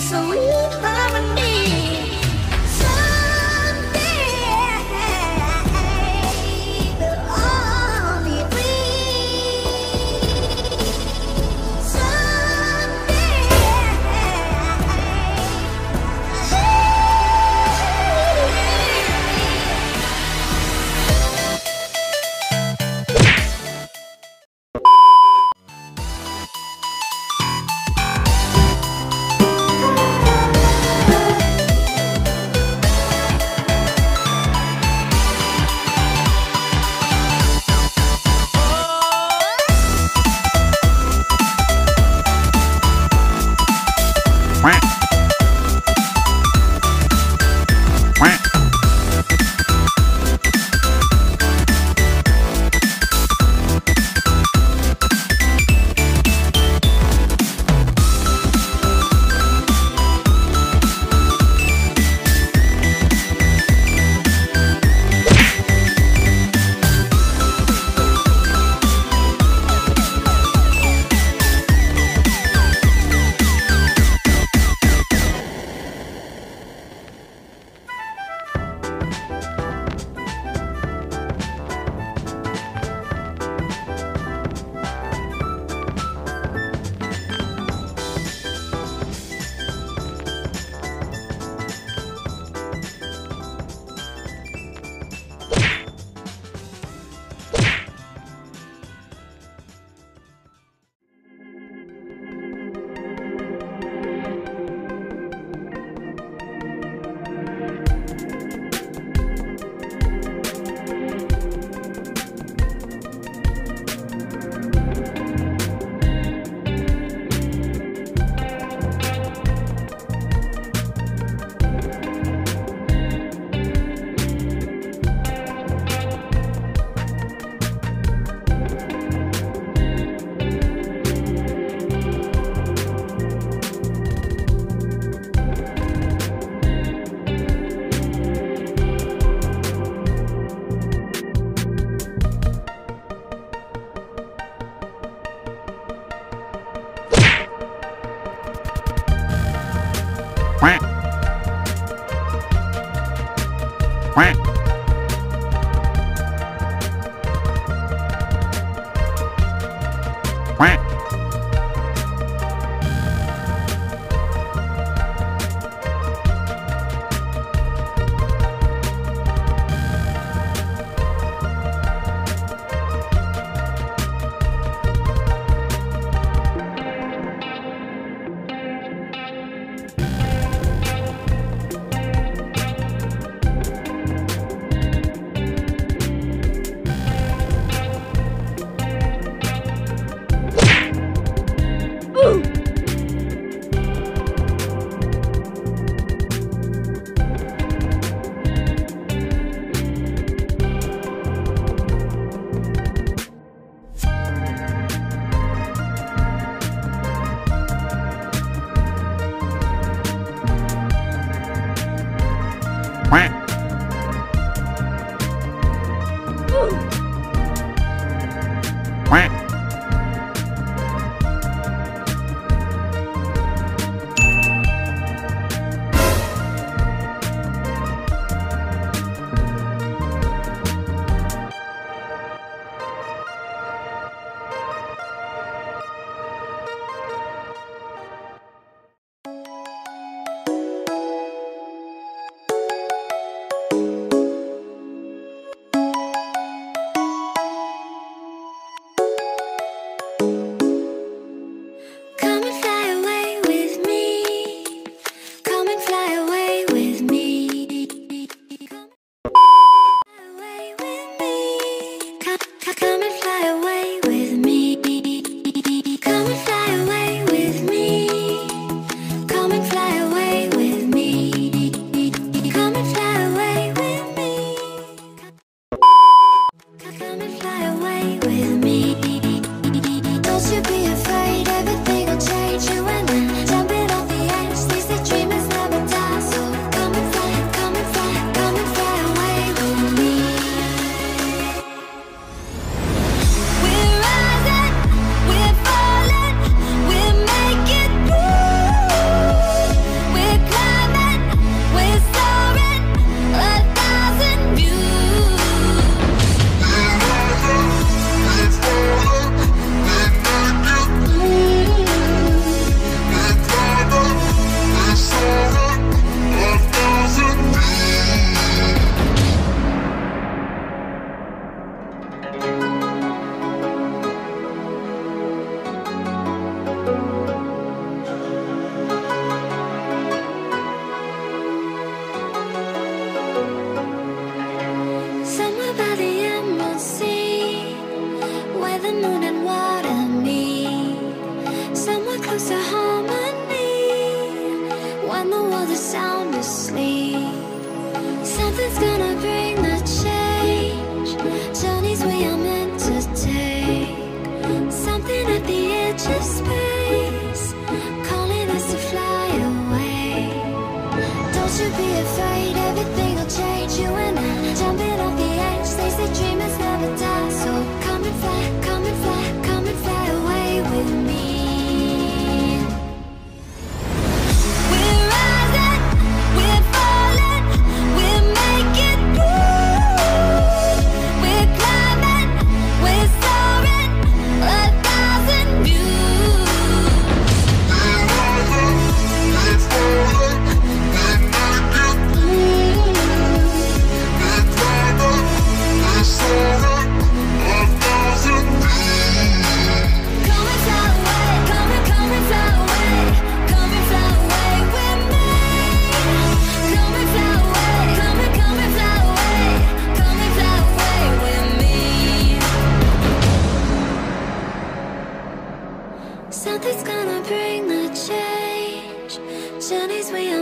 so we.